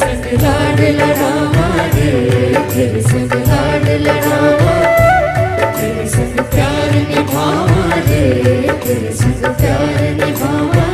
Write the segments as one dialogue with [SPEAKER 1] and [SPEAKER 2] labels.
[SPEAKER 1] संग लाड लड़ावा तेरे संग लाड लड़ावा तेरे संग प्यार निभावा रे तेरे संग प्यार निभावा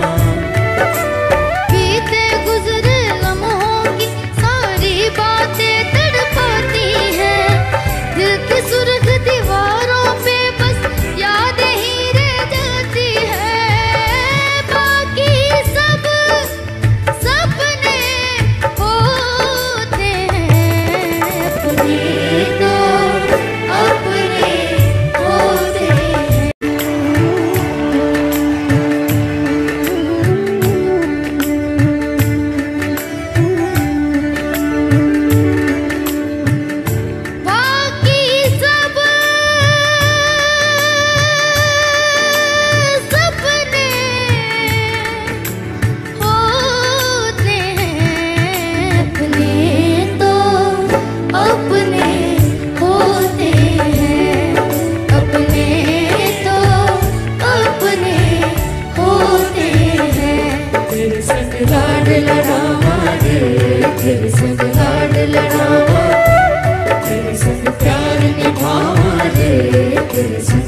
[SPEAKER 1] लाडला रामा रे तेरे संग लाडला रामा तेरे संग प्यार निभावा तेरे संग